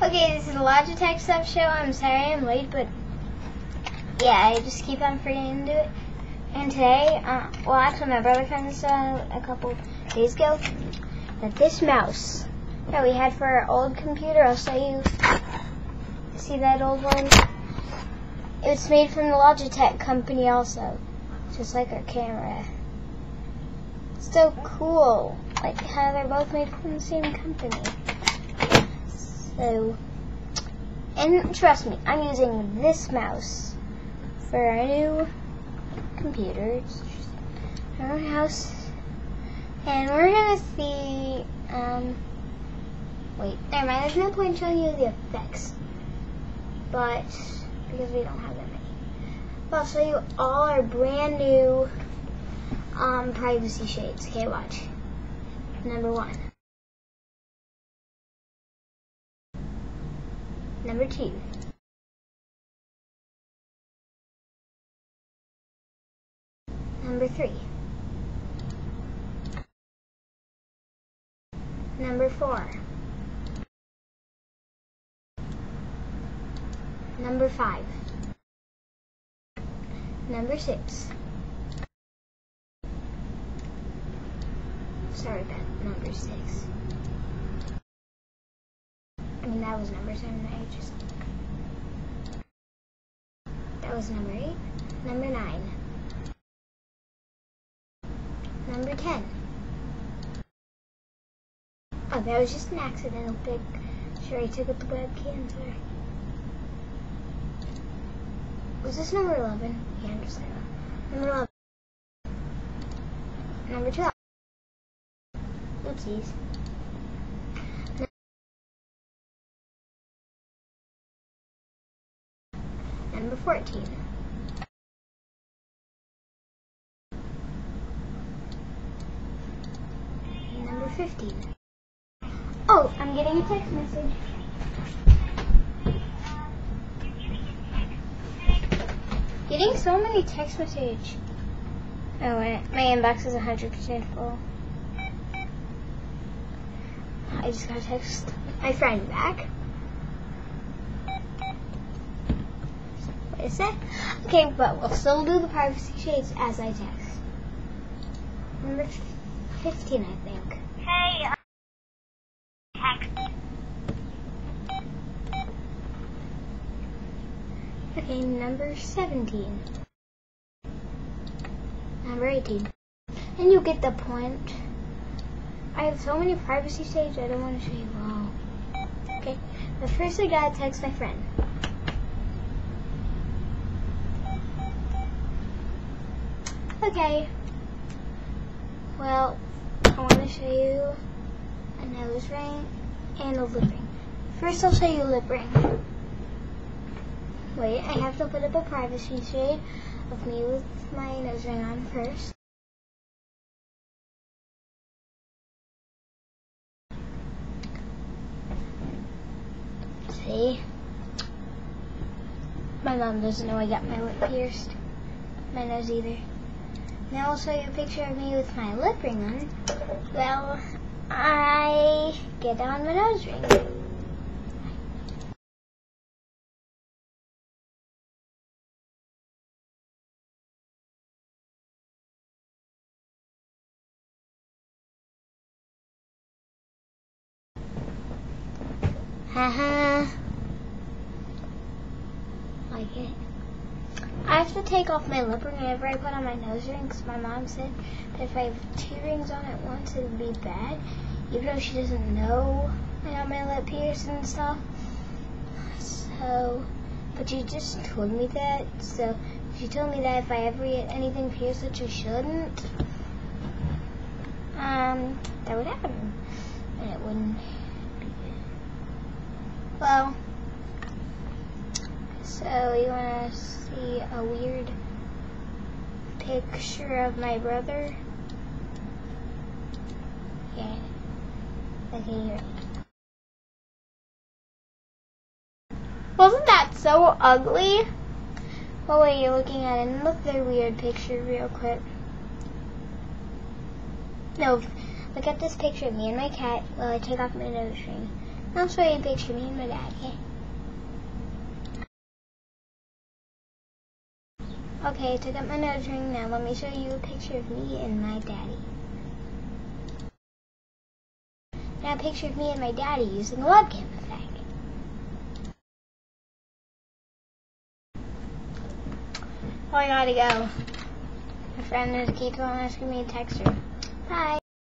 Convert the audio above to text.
Okay, this is a Logitech stuff show. I'm sorry I'm late, but yeah, I just keep on forgetting to do it. And today, uh, well, actually, my brother found this uh, a couple days ago. That this mouse that we had for our old computer, I'll show you. See that old one? It's made from the Logitech company, also, just like our camera. So cool, like how they're both made from the same company. So, and trust me, I'm using this mouse for our new computer. Our house. And we're gonna see, um, wait, never mind, there's no point showing you the effects. But, because we don't have that many. But I'll show you all our brand new, um, privacy shades. Okay, watch. Number one. Number two. Number three. Number four. Number five. Number six. Sorry about number six. I mean, that was number seven. I number eight. Number nine. Number ten. Oh, that was just an accidental pic. Sure, I took it the webcam. Sorry. Was this number 11? Yeah, I'm just Number 11. Number 12. Oopsies. Number 14. Number 15. Oh, I'm getting a text message. Getting so many text message. Oh, my inbox is 100% full. I just got a text my friend back. Wait a sec. Okay, but we'll still do the privacy shades as I text. Number 15, I think. Hey, uh, text. Okay, number 17. Number 18. And you get the point. I have so many privacy shades, I don't want to show you all. Okay, but first I gotta text my friend. Okay. Well, I want to show you a nose ring and a lip ring. First I'll show you a lip ring. Wait, I have to put up a privacy shade of me with my nose ring on first. See? My mom doesn't know I got my lip pierced. My nose either. Now I'll show you a picture of me with my lip ring on. Well, I get on my nose ring. Haha. like it. I have to take off my lip ring whenever I put on my nose ring because my mom said that if I have two rings on at once, it would be bad. Even though she doesn't know I got my lip pierced and stuff. So, but she just told me that. So, she told me that if I ever get anything pierced that you shouldn't, um, that would happen. And it wouldn't be good. Well, so you want to see a weird picture of my brother? Yeah. Okay. Wasn't that so ugly? What were you're looking at another weird picture real quick. No, look at this picture of me and my cat while I take off my nose ring. I'll show you picture me and my dad, okay? Okay, I took out my nose ring. Now let me show you a picture of me and my daddy. Now a picture of me and my daddy using a webcam effect. Oh, I gotta go. My friend keeps on asking me to text her. Bye.